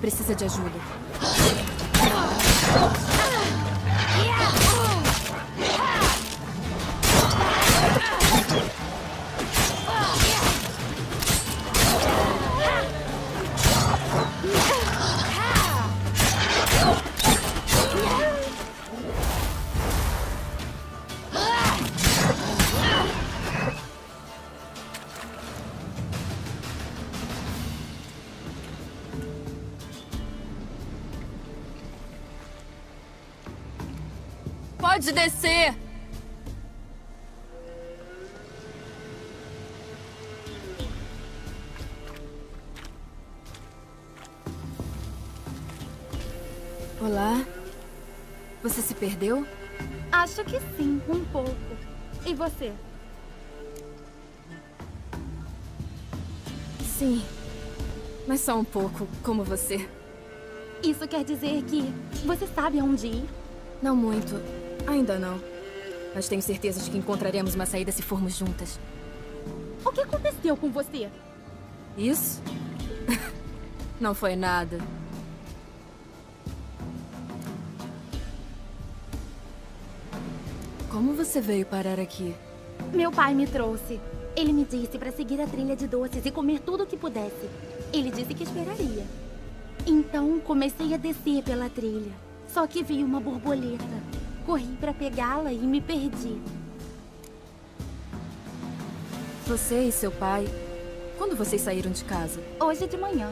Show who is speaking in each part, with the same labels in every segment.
Speaker 1: Precisa de ajuda. Pode descer! Olá. Você se perdeu?
Speaker 2: Acho que sim, um pouco. E você?
Speaker 1: Sim. Mas só um pouco, como você.
Speaker 2: Isso quer dizer que você sabe aonde ir?
Speaker 1: Não muito. Ainda não. Mas tenho certeza de que encontraremos uma saída se formos juntas.
Speaker 2: O que aconteceu com você?
Speaker 1: Isso? não foi nada. Como você veio parar aqui?
Speaker 2: Meu pai me trouxe. Ele me disse para seguir a trilha de doces e comer tudo o que pudesse. Ele disse que esperaria. Então comecei a descer pela trilha. Só que vi uma borboleta. Corri para pegá-la e me perdi.
Speaker 1: Você e seu pai, quando vocês saíram de casa?
Speaker 2: Hoje de manhã.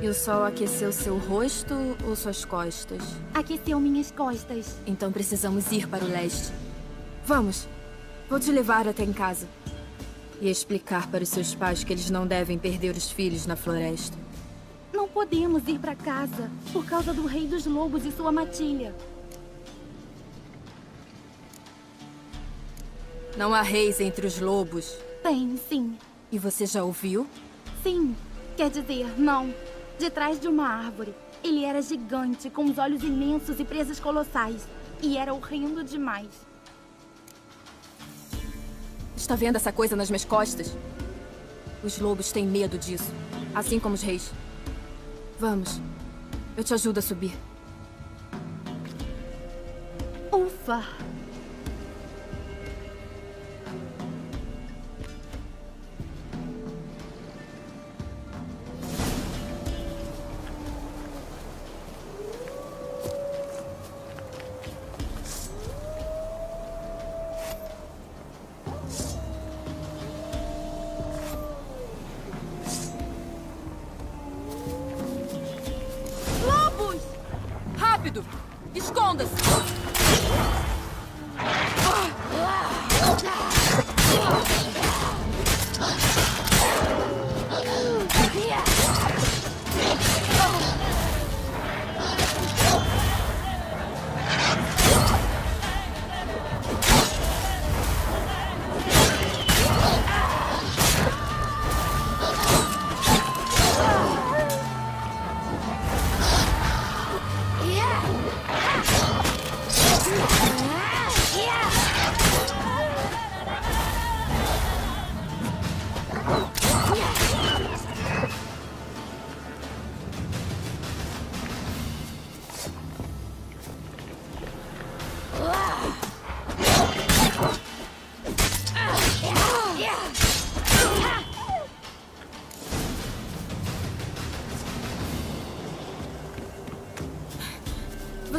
Speaker 1: E o sol aqueceu seu rosto ou suas costas?
Speaker 2: Aqueceu minhas costas.
Speaker 1: Então precisamos ir para o leste. Vamos. Vou te levar até em casa. E explicar para os seus pais que eles não devem perder os filhos na floresta.
Speaker 2: Não podemos ir para casa por causa do rei dos lobos e sua matilha.
Speaker 1: Não há reis entre os lobos.
Speaker 2: Tem, sim.
Speaker 1: E você já ouviu?
Speaker 2: Sim. Quer dizer, não. De trás de uma árvore. Ele era gigante, com os olhos imensos e presas colossais. E era horrendo demais.
Speaker 1: Está vendo essa coisa nas minhas costas? Os lobos têm medo disso. Assim como os reis. Vamos. Eu te ajudo a subir.
Speaker 2: Ufa!
Speaker 1: Esconda-se!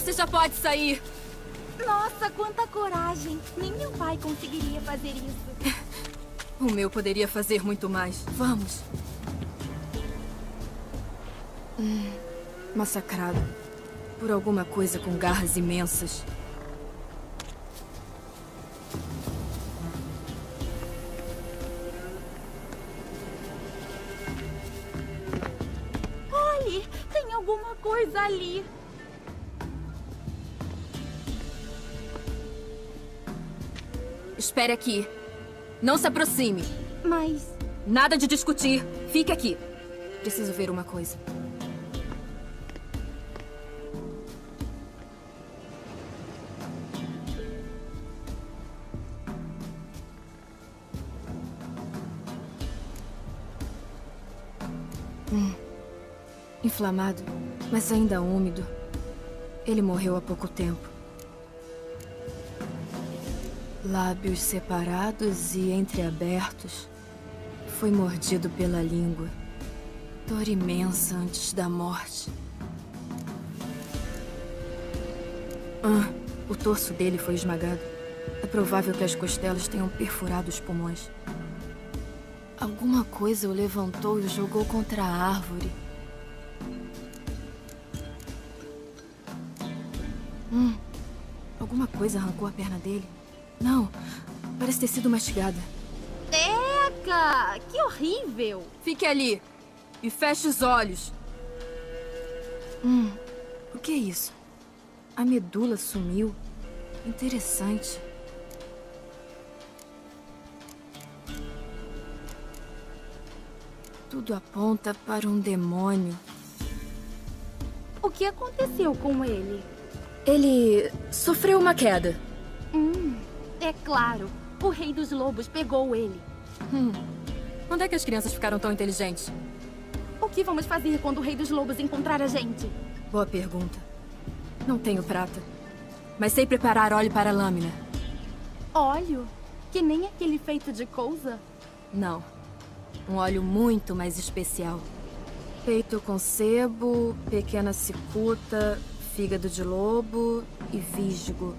Speaker 1: Você já pode sair.
Speaker 2: Nossa, quanta coragem! Nem meu pai conseguiria fazer isso.
Speaker 1: O meu poderia fazer muito mais. Vamos. Hum, massacrado. Por alguma coisa com garras imensas.
Speaker 2: Olhe, tem alguma coisa ali.
Speaker 1: Espere aqui. Não se aproxime.
Speaker 2: Mas
Speaker 1: Nada de discutir. Fique aqui. Preciso ver uma coisa. Hum. Inflamado, mas ainda úmido. Ele morreu há pouco tempo. Lábios separados e entreabertos. Foi mordido pela língua. Dor imensa antes da morte. Ah, o torso dele foi esmagado. É provável que as costelas tenham perfurado os pulmões. Alguma coisa o levantou e o jogou contra a árvore. Hum, alguma coisa arrancou a perna dele. Não, parece ter sido mastigada.
Speaker 2: Eca! Que horrível!
Speaker 1: Fique ali e feche os olhos. Hum, o que é isso? A medula sumiu. Interessante. Tudo aponta para um demônio.
Speaker 2: O que aconteceu com ele?
Speaker 1: Ele sofreu uma queda.
Speaker 2: Hum, é claro. O rei dos lobos pegou ele.
Speaker 1: Hum. Onde é que as crianças ficaram tão inteligentes?
Speaker 2: O que vamos fazer quando o rei dos lobos encontrar a gente?
Speaker 1: Boa pergunta. Não tenho prata. Mas sei preparar óleo para a lâmina.
Speaker 2: Óleo? Que nem aquele feito de cousa?
Speaker 1: Não. Um óleo muito mais especial. Feito com sebo, pequena cicuta, fígado de lobo e visgo.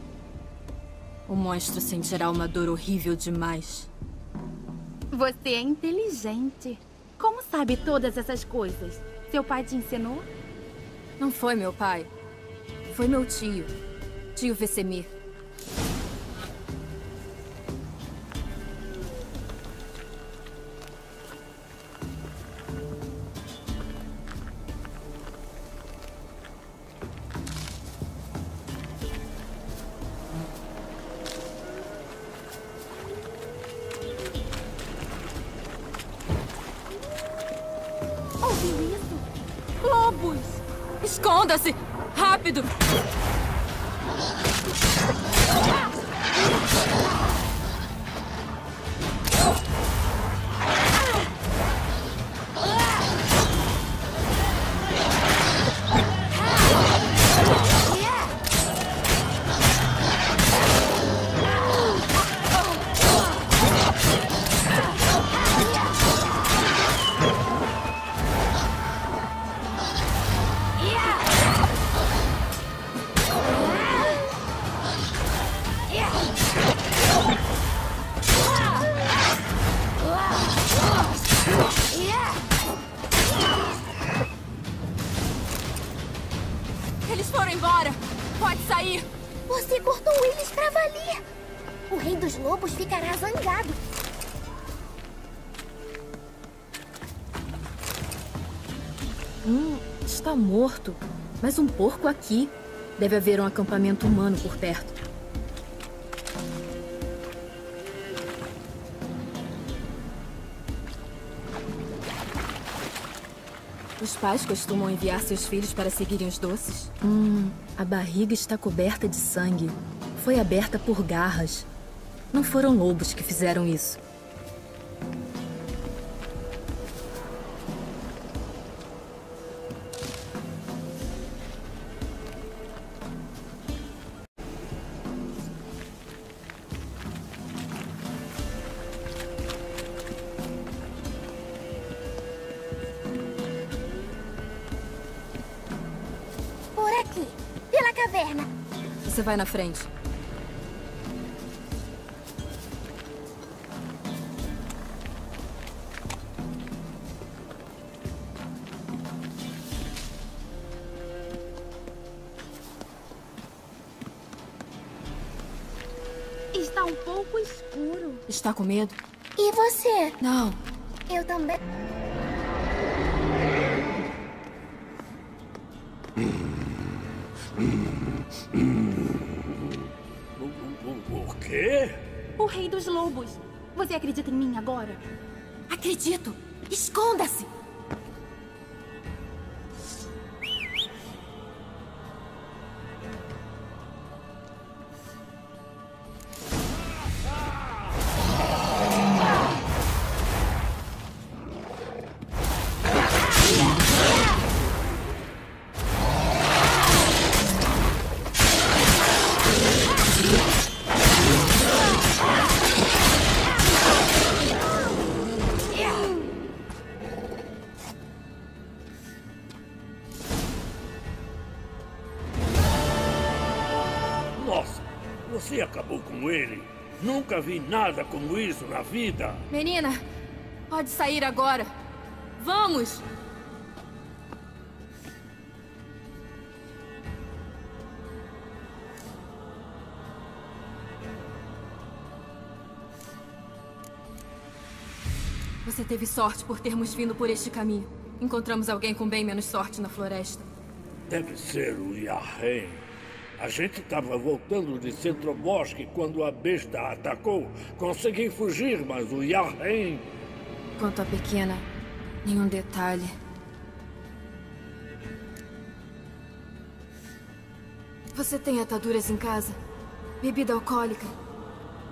Speaker 1: O monstro sentirá uma dor horrível demais.
Speaker 2: Você é inteligente. Como sabe todas essas coisas? Seu pai te ensinou?
Speaker 1: Não foi meu pai. Foi meu tio. Tio Vesemir. Esconda-se! Rápido!
Speaker 3: Dos lobos ficará zangado.
Speaker 1: Hum, está morto. Mas um porco aqui. Deve haver um acampamento humano por perto. Os pais costumam enviar seus filhos para seguirem os doces? Hum, a barriga está coberta de sangue. Foi aberta por garras. Não foram lobos que fizeram isso.
Speaker 3: Por aqui, pela caverna.
Speaker 1: Você vai na frente.
Speaker 2: Pouco escuro.
Speaker 1: Está com medo?
Speaker 3: E você?
Speaker 1: Não.
Speaker 3: Eu também.
Speaker 4: O quê?
Speaker 2: O rei dos lobos. Você acredita em mim agora?
Speaker 1: Acredito! Esconda-se!
Speaker 4: Você acabou com ele. Nunca vi nada como isso na vida.
Speaker 1: Menina, pode sair agora. Vamos! Você teve sorte por termos vindo por este caminho. Encontramos alguém com bem menos sorte na floresta.
Speaker 4: Deve ser o Yahen. A gente estava voltando de Centrobosque quando a besta atacou. Consegui fugir, mas o Yahen...
Speaker 1: Quanto à pequena, nenhum detalhe. Você tem ataduras em casa? Bebida alcoólica?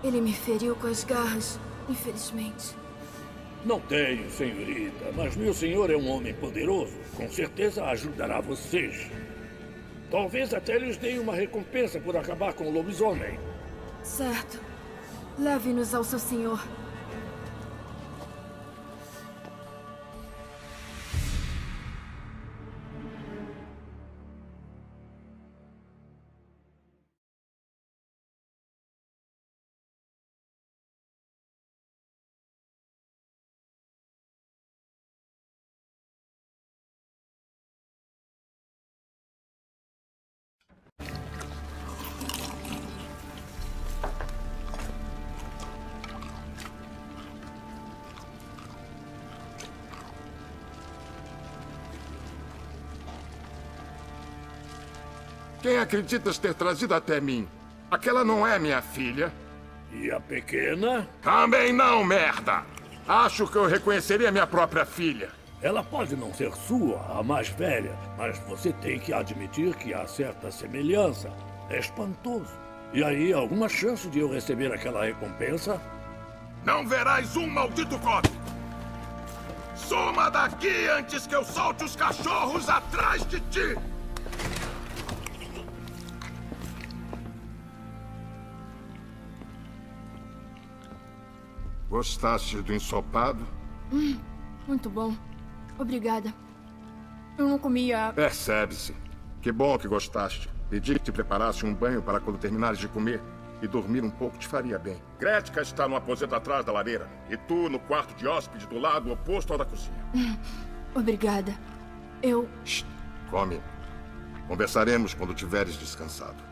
Speaker 1: Ele me feriu com as garras, infelizmente.
Speaker 4: Não tenho, senhorita, mas meu senhor é um homem poderoso. Com certeza ajudará vocês. Talvez até lhes dê uma recompensa por acabar com o lobisomem.
Speaker 1: Certo. Leve-nos ao seu senhor.
Speaker 5: Quem acreditas ter trazido até mim? Aquela não é minha filha.
Speaker 4: E a pequena?
Speaker 5: Também não, merda! Acho que eu reconheceria minha própria filha.
Speaker 4: Ela pode não ser sua, a mais velha, mas você tem que admitir que há certa semelhança. É espantoso. E aí, alguma chance de eu receber aquela recompensa?
Speaker 5: Não verás um maldito cobre! Suma daqui antes que eu solte os cachorros atrás de ti! Gostaste do ensopado?
Speaker 1: Hum, muito bom. Obrigada. Eu não comia...
Speaker 5: Percebe-se. Que bom que gostaste. Pedi que te preparasse um banho para quando terminares de comer. E dormir um pouco te faria bem. Gretka está no aposento atrás da lareira. E tu no quarto de hóspede do lado oposto ao da cozinha.
Speaker 1: Hum, obrigada. Eu...
Speaker 5: Shh, come. Conversaremos quando tiveres descansado.